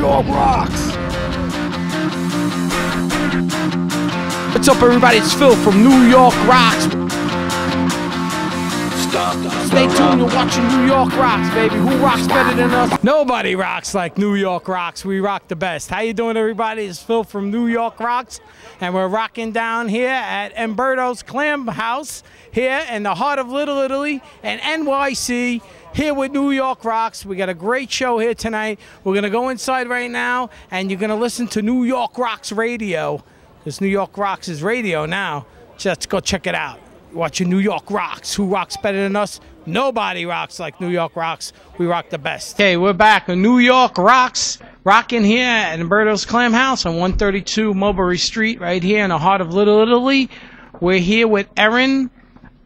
York rocks. What's up, everybody? It's Phil from New York Rocks. Stay tuned. You're watching New York Rocks, baby. Who rocks better than us? Nobody rocks like New York Rocks. We rock the best. How you doing, everybody? It's Phil from New York Rocks, and we're rocking down here at Umberto's Clam House here in the heart of Little Italy and NYC. Here with New York Rocks. We got a great show here tonight. We're gonna go inside right now, and you're gonna listen to New York Rocks Radio. Because New York Rocks is radio now. Just go check it out. Watching New York Rocks. Who rocks better than us? Nobody rocks like New York Rocks. We rock the best. Okay, we're back New York Rocks. Rocking here at Umberto's Clam House on 132 Mulberry Street, right here in the heart of Little Italy. We're here with Erin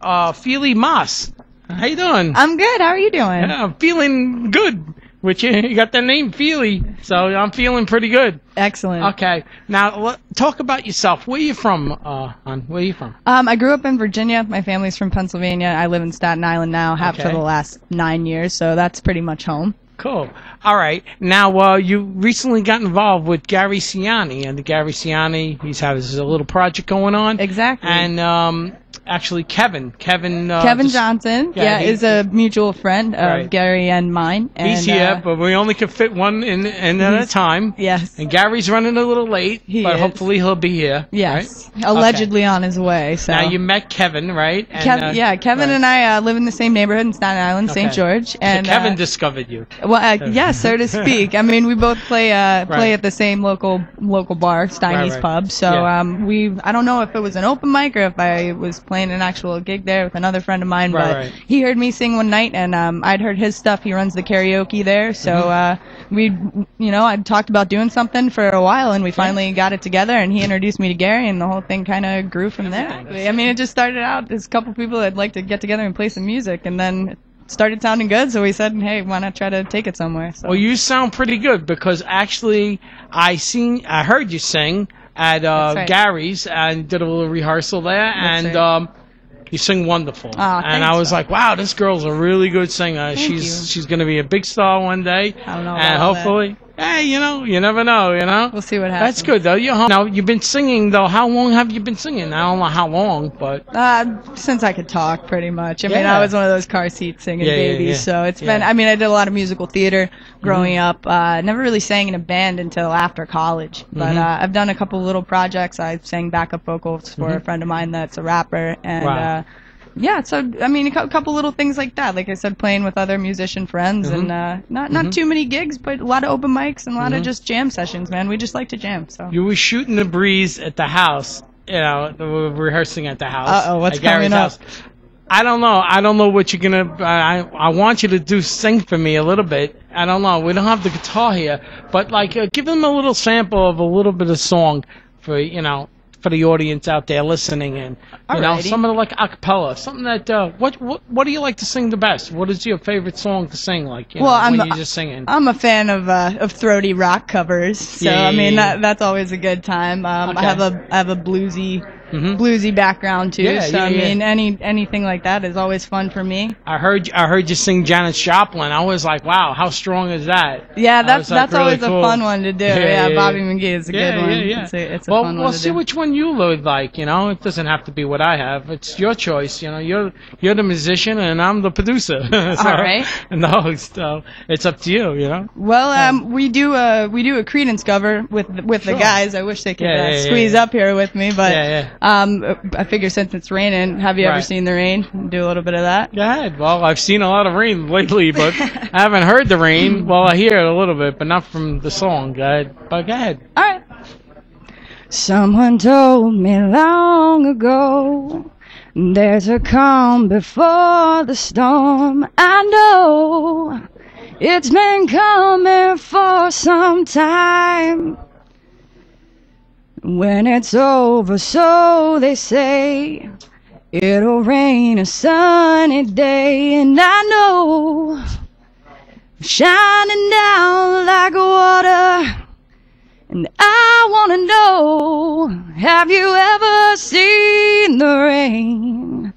uh, Feely Moss. How you doing? I'm good. How are you doing? Yeah, I'm feeling good. Which you got the name Feely, so I'm feeling pretty good. Excellent. Okay, now talk about yourself. Where are you from, uh, hon? Where are you from? Um, I grew up in Virginia. My family's from Pennsylvania. I live in Staten Island now, have Okay. for the last nine years, so that's pretty much home. Cool. All right. Now, uh, you recently got involved with Gary Ciani, and the Gary Ciani, he's has a little project going on. Exactly. And um, actually, Kevin, Kevin, uh, Kevin just- Johnson, yeah, yeah, he- is a mutual friend of Right. Gary and mine. And, He's here, uh, but we only can fit one in, in at a time. yes, And Gary's running a little late, He but is. hopefully he'll be here. yes, right? allegedly on his way. So. Now you met Kevin, right? And, Kev- uh, yeah, Kevin right. and I uh, live in the same neighborhood in Staten Island, St. Okay. George, So and Kevin uh, discovered you. Well, uh, yeah, so to speak. I mean, we both play uh, play at the same local local bar, Steiny's. Pub. So Yeah. um, we I don't know if it was an open mic or if I was playing an actual gig there with another friend of mine. Right, but right. he heard me sing one night, and um, I'd heard his stuff. He runs the karaoke there, so Mm-hmm. uh, we you know I'd talked about doing something for a while, and we finally got it together. And he introduced me to Gary, and the whole thing kind of grew from there. I mean, it just started out as a couple people that'd like to get together and play some music, and then. it Started sounding good, so we said, "Hey, why not try to take it somewhere?" So. Well, you sound pretty good because actually, I seen, I heard you sing at uh, right. Gary's and did a little rehearsal there, and right. um, you sing wonderful. Aw, and I was like, wow, this girl's a really good singer. she's you. she's gonna be a big star one day, I don't know and all that. Hey, you know, you never know, you know. We'll see what happens. That's good though. You're home. Now you've been singing though. How long have you been singing? I don't know how long, but Uh, since I could talk, pretty much. I mean, I was one of those car seat singing Yeah, yeah, babies, yeah. so it's Yeah. Mm-hmm. been. I mean, I did a lot of musical theater growing up. Uh, never really sang in a band until after college, but Mhm. uh, I've done a couple little projects. I sang backup vocals for a Mhm. friend of mine that's a rapper, and Wow. uh, yeah. So I mean, a couple little things like that. Like I said, playing with other musician friends, Mhm. and uh, not not Mhm. too many gigs, but a lot of open mics and a lot Mhm. of just jam sessions. Man, we just like to jam. So. you were shooting the breeze at the house. You know, we were rehearsing at the house. Uh-oh, what's coming up? house. I don't know. I don't know what you're gonna. I I want you to do sing for me a little bit. I don't know. We don't have the guitar here, but like, uh, give them a little sample of a little bit of song for you know for the audience out there listening and you know Alrighty. some of the like acapella, something that. Uh, what what what do you like to sing the best? What is your favorite song to sing? Like, you Well, know, I'm- when you're just singing. I'm a fan of uh, of throaty rock covers, so Yeah, I mean yeah, yeah. that that's always a good time. Um, Okay. I have a I have a bluesy Mhm. bluesy background too, Yeah, so yeah, I yeah. mean any anything like that is always fun for me. I heard I heard you sing Janis Joplin. I was like, wow, how strong is that? Yeah, that's like, that's really always cool. a fun one to do. Yeah, Yeah, Bobby. McGee is a good one. Yeah, yeah. It's a, it's a well, fun we'll one see do. which one you would like. You know, it doesn't have to be what I have. It's your choice. You know, you're you're the musician and I'm the producer. so, All right. And the host. So it's up to you. You know. Well, um, we do a we do a Creedence cover with with Sure. the guys. I wish they could uh, squeeze up here with me, but Yeah, Yeah, um, I figure since it's raining, have you ever seen the rain? Do a little bit of that. Go ahead. Well, I've seen a lot of rain lately, but I haven't heard the rain. Well, I hear it a little bit, but not from the song. Go ahead. But go ahead. All right. Someone told me long ago there's a calm before the storm. I know it's been coming for some time. When it's over, so they say, it'll rain a sunny day, and I know shining down like water. And I wanna know, have you ever seen the rain?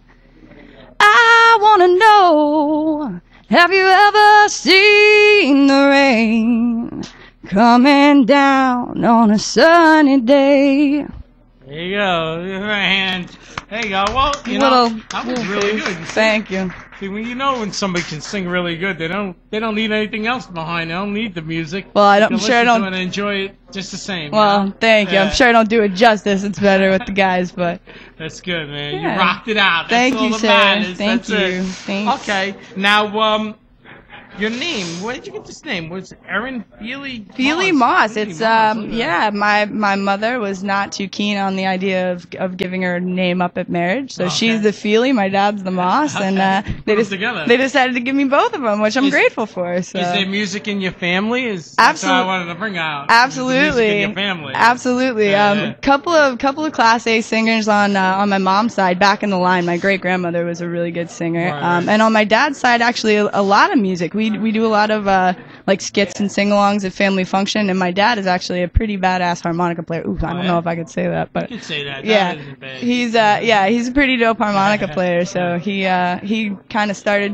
I wanna know, have you ever seen the rain? Coming down on a sunny day. There you go. And there you go. Well, you little, know, that was really good. You see- Thank you. See, when you know when somebody can sing really good, they don't they don't need anything else behind. They don't need the music. Well, I You don't- I'm sure I to don't- it enjoy it just the same. you Well, know? thank you. Yeah. I'm sure I don't do it justice. It's better with the guys, but That's good, man. Yeah. You rocked it out. That's Thank all you, sir. Thank That's you. it. Thanks. Okay. Now, um, your name. Where did you get this name? Was Erin Feely? Feely Moss. Feely It's Moss, um okay. yeah, my my mother was not too keen on the idea of of giving her name up at marriage. So Okay. she's the Feely, my dad's the Moss, and uh, they just together. they decided to give me both of them, which I'm Is- grateful for. So Is there music in your family? Is that's what I wanted to bring out. Absolutely, in your family. absolutely. Yeah, um, yeah. couple of couple of Class A singers on uh, on my mom's side. Back in the line, my great grandmother was a really good singer. Right, Um, and on my dad's side, actually, a, a lot of music. We we do a lot of uh, like skits and sing-alongs at family function. And my dad is actually a pretty badass harmonica player. Ooh, I Oh, don't yeah? know if I could say that, but You could say that. That yeah, he's uh yeah he's a pretty dope harmonica player. So he uh he kind of started.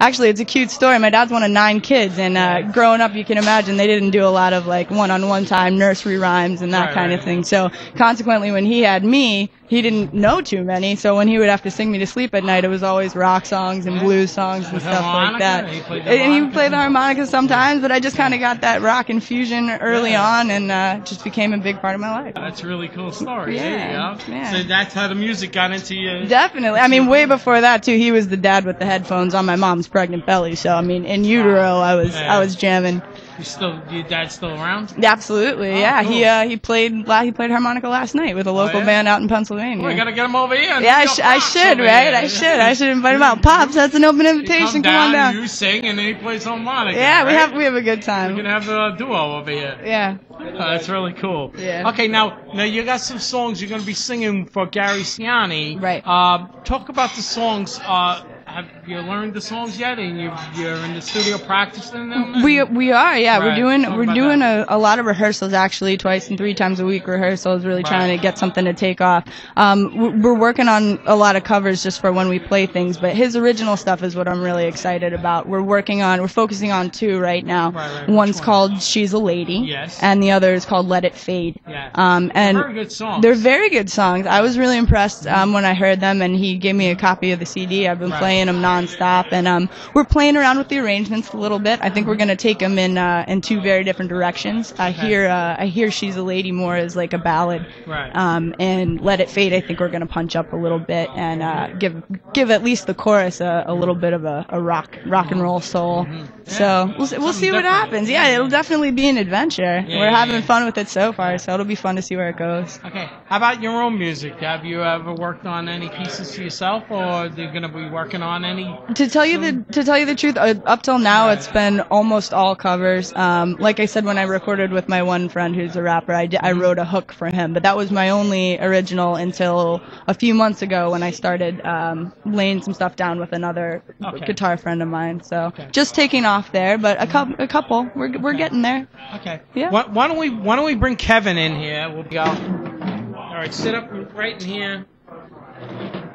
Actually, it's a cute story. My dad's one of nine kids, and uh, growing up, you can imagine they didn't do a lot of like one-on-one time nursery rhymes and that Right, kind of right. thing. So consequently, when he had me, he didn't know too many. So when he would have to sing me to sleep at night, it was always rock songs and blues songs and stuff like that. He and he harmonica? played the harmonica sometimes, but I just kind of got that rock infusion early Yeah. on, and uh, just became a big part of my life. That's a really cool story. Yeah, yeah. So that's how the music got into you. Definitely. I mean, way before that too. He was the dad with the headphones on my mom's pregnant belly. So I mean, in utero, I was Yeah. I was jamming. You still, your dad's still around? Absolutely. Oh, yeah. He uh, he played he played harmonica last night with a local yeah? band out in Pennsylvania. Oh, I gotta get him over here. yeah, I, sh- I should, right? I should. I should invite him out. Pops, that's an open invitation. come Come, on down. You sing, and then he plays harmonica. yeah, we have we have a good time. We can have a duo over here. yeah. Oh, that's really cool. Yeah. Okay, now now you got some songs you're gonna be singing for Gary Ciani. Right. Uh, talk about the songs. Uh, have you learned the songs yet? And you you're in the studio practicing them? We we are yeah Right, we're doing talk we're doing that. a, a lot of rehearsals actually twice and three times a week rehearsals really trying to get something to take off. Um, we're, working on a lot of covers just for when we play things, but his original stuff is what I'm really excited about. We're working on we're focusing on two right now. Right, right. One's one? called She's a Lady, Yes. and the other is called Let It Fade. Yeah. Um, and Very good songs. they're very good songs. I was really impressed um, when I heard them, and he gave me a copy of the CD. I've been Right. playing them nonstop, and um, we're playing around with the arrangements a little bit. I think we're gonna take them in uh, in two very different directions. I hear uh, I hear She's a Lady more as like a ballad, Right. um, and Let It Fade. I think we're gonna punch up a little bit and uh, give give at least the chorus a, a little bit of a, a rock rock and roll soul. So we'll, we'll see what Mm-hmm. Happens. Yeah, it'll definitely be an adventure. Yeah, we're yeah, having yeah. fun with it so far, so it'll be fun to see where it goes. Okay. How about your own music? Have you ever worked on any pieces for yourself, or are you gonna be working on any? To tell you the to tell you the truth, uh, up till now it's been almost all covers. Um, like I said, when I recorded with my one friend who's a rapper, I, I wrote a hook for him, but that was my only original until a few months ago when I started um, laying some stuff down with another Okay. guitar friend of mine. So Okay. just taking off there, but a couple, a couple, we're we're getting there. Okay. Yeah. Why, why don't we Why don't we bring Kevin in here? We'll go. All right. Sit up right in here.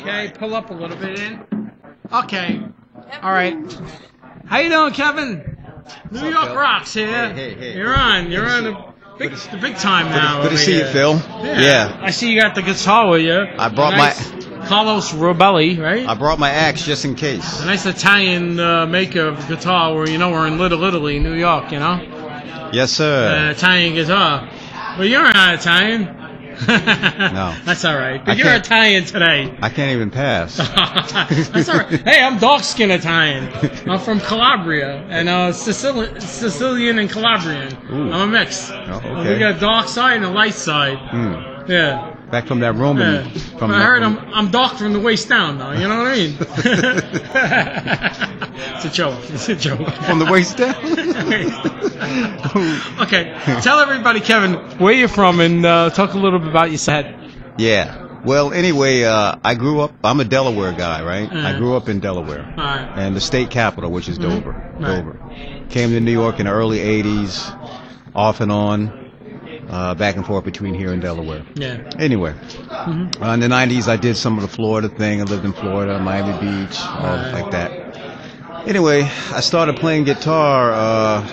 Okay. Pull up a little bit in. Okay. All right. How you doing, Kevin? New York Phil? Rocks here. Hey, hey, hey. You're on. You're on the big, the big time now. Good to see you. Phil. Yeah. Yeah. I see you got the guitar with you. I brought nice Carlos Robelli, right? I brought my axe just in case. a nice Italian uh, maker of guitar where you know we're in Little Italy, New York, you know? Yes, Uh, sir. Italian guitar. Well, you're not Italian. No. That's all right. But you're Italian today. I can't even pass. That's all right. Hey, I'm dark skinned Italian. I'm from Calabria and uh, Sicilian, Sicilian and Calabrian. Ooh. I'm a mix. Oh, We got a dark side and a light side. Hmm. Yeah. Back from that Roman. Yeah. From I heard I'm, Roman- I'm dark from the waist down, though. You know what I mean? it's a joke. It's a joke. From the waist down. okay, tell everybody, Kevin, where you're from, and uh, talk a little bit about your set. yeah. Well, anyway, uh, I grew up. I'm a Delaware guy, right? Uh-huh. I grew up in Delaware, right. and the state capital, which is Dover. Mm-hmm. Right. Dover. Came to New York in the early '80s, off and on, uh, back and forth between here and Delaware. Yeah. Anyway, Mm-hmm. uh, in the '90s, I did some of the Florida thing. I lived in Florida, Miami Beach, all Right. like that. Anyway, I started playing guitar uh,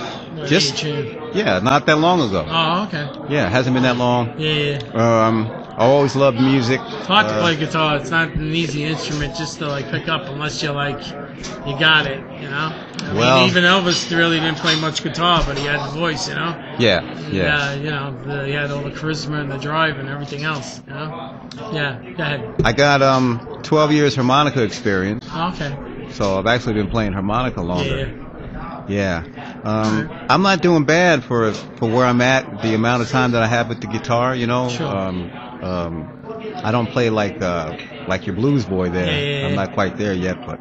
Just- Yeah, not that long ago. Oh, okay. Yeah, it hasn't been that long. Yeah, yeah. Um, I always loved music. It's hard to Uh, play guitar. It's not an easy instrument just to like pick up unless you're like, you got it, you know. I mean, Well- even Elvis really didn't play much guitar, but he had the voice, you know. Yeah, yeah. Uh, you know, the, he had all the charisma and the drive and everything else, you know. Yeah. Go ahead. I got um 12 years harmonica experience, Oh, okay. so I've actually been playing harmonica longer. Yeah. Um, I'm not doing bad for for where I'm at, the amount of time that I have with the guitar. You know. Sure. Um, um, I don't play like uh, like your blues boy there. Yeah, yeah, I'm not quite there yet, but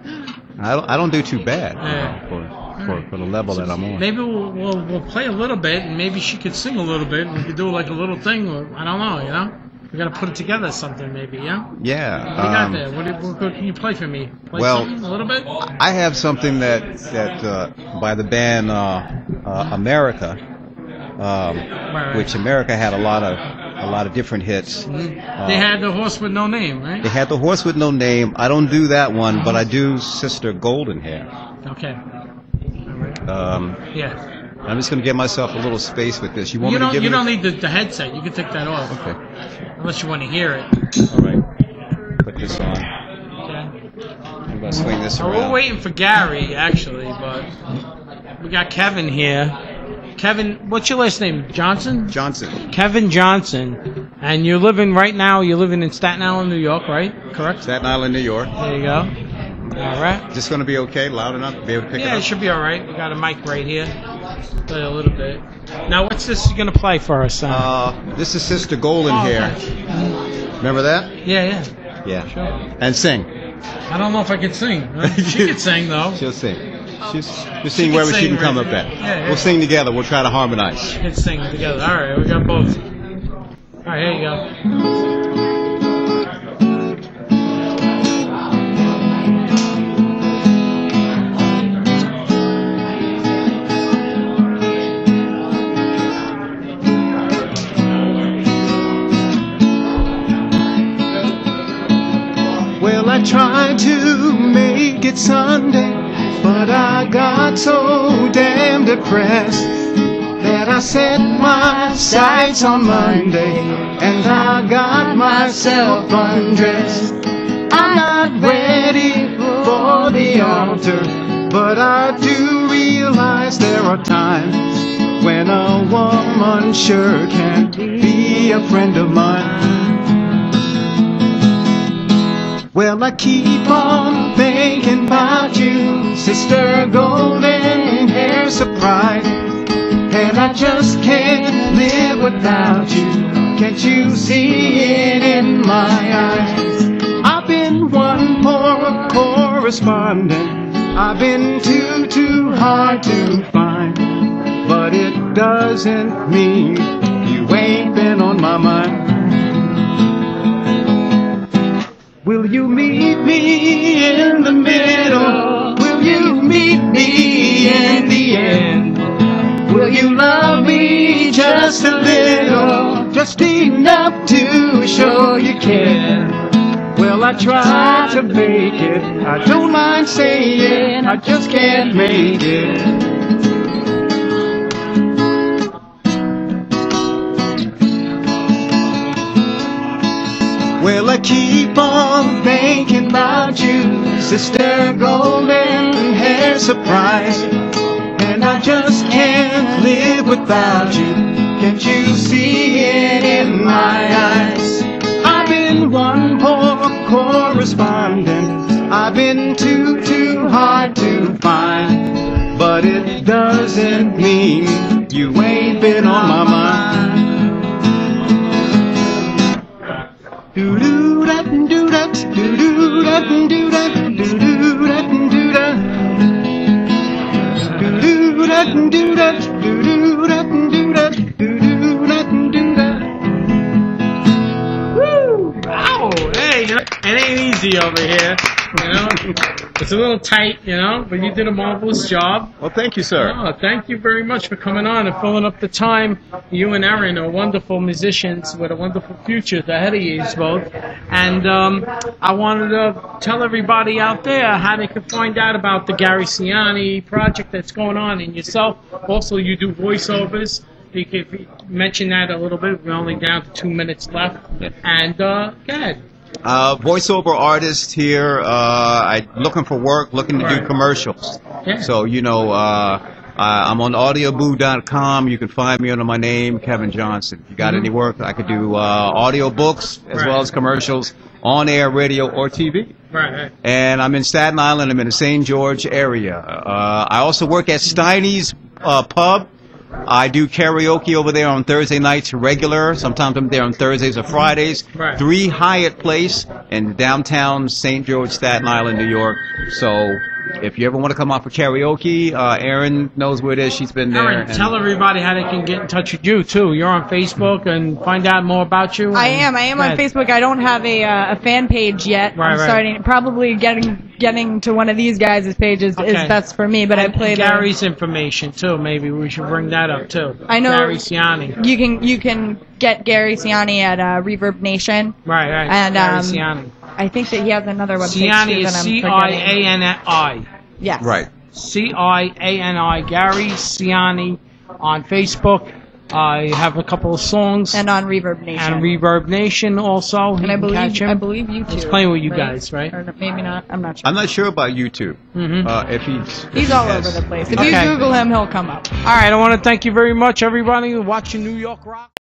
I don't, I don't do too bad you know, for, for for the level that I'm on. Maybe we'll, we'll we'll play a little bit, and maybe she could sing a little bit, and we could do like a little thing. Or, I don't know, you know. We gotta put it together something, maybe, yeah. Yeah. What do you got um, there? What, what can you play for me? Play well- something, a little bit. I have something that that uh, by the band uh, uh, America, um, right. which America had a lot of a lot of different hits. they had the horse with no name, right? They had the horse with no name. I don't do that one, but I do Sister Golden Hair. Okay. All right. Um, Yeah. I'm just gonna give myself a little space with this. You want You me to don't give you don't need the, the headset. You can take that off, Okay. unless you want to hear it. All right. Put this on. Okay. I'm gonna swing this Oh, around. we're waiting for Gary actually, but we got Kevin here. Kevin, what's your last name? Johnson. Johnson. Kevin Johnson, and you're living right now. You're living in Staten Island, New York, right? Correct. Staten Island, New York. There you go. All right. Is this gonna be okay? Loud enough? to Be able to pick Yeah, it it up? should be all right. We got a mic right here. Play a little bit. Now, what's this gonna play for us? Uh, Uh, this is Sister Golden oh, Hair. okay. Remember that? Yeah, yeah. Yeah. Sure. And sing. I don't know if I can sing. She could sing though. She'll sing. She's, she'll She sing can she can come right up at. Yeah, yeah. We'll sing together. We'll try to harmonize. She can sing together. All right, we got both. All right, here you go. Well, I tried to make it Sunday, but I got so damn depressed that I set my sights on Monday and I got myself undressed. I'm not ready for the altar, but I do realize there are times when a woman sure can be a friend of mine. Well, I keep on Sister Golden Hair Surprise. And I just can't live without you. Can't you see it in my eyes? I've been one poor correspondent. I've been too, too hard to find. But it doesn't mean you ain't been on my mind. Will you meet me in the I try to make it. I don't mind saying I just can't make it. Well, I keep on thinking about you, Sister Golden Hair Surprise. And I just can't live without you. Can't you see it in my eyes? One poor correspondent. I've been too, too hard to find. But it doesn't mean you ain't been on my mind. Do do da do da do do da do da do do da do da do do da do da easy over here. You know, It's a little tight, you know, but you did a marvelous job. Well, thank you, sir. Oh, thank you very much for coming on and filling up the time. You and Erin are wonderful musicians with a wonderful future ahead of you both. And um, I wanted to tell everybody out there how they can find out about the Gary Ciani project that's going on and yourself. Also, you do voiceovers. You could mention that a little bit. We're only down to two minutes left. And uh, go ahead. Uh, voiceover artist here. Uh, I looking for work, looking to do commercials. Yeah. So you know, uh, I'm on audioboo.com. You can find me under my name, Kevin Johnson. If you got any work, I could do uh, audio books as Right. well as commercials on air, radio, or TV. Right, right. And I'm in Staten Island. I'm in the St. George area. Uh, I also work at Steiny's uh, Pub. I do karaoke over there on Thursday nights, regular. Sometimes I'm there on Thursdays or Fridays. Right. Three Hyatt Place in downtown St. George, Staten Island, New York. So if you ever want to come out for karaoke, uh, Erin knows where it is. She's been there. Erin, tell everybody how they can get in touch with you too. You're on Facebook and find out more about you. I am. I am on. Facebook. I don't have a uh, a fan page yet. Right, I'm right. starting. Probably getting getting to one of these guys' pages Okay. is best for me. But I And play the. Gary's information too. Maybe we should bring that up too. I know- Gary Ciani. You can you can get Gary Ciani at uh, Reverb Nation. Right, right. And, Gary um, Ciani. I think that he has another website Ciani too is that I'm C I forgetting. A N I. Yes. Right. C I A N I. Gary Ciani on Facebook. I have a couple of songs And on Reverb Nation. and Reverb Nation also. And I believe catch him. I believe you too. He's playing with you guys, right? Or maybe not. I'm not sure. I'm not sure about YouTube. Mhm. Uh, if he's He's all over the place. If you Google him, he'll come up. All right, I want to thank you very much, everybody, watching New York Rock.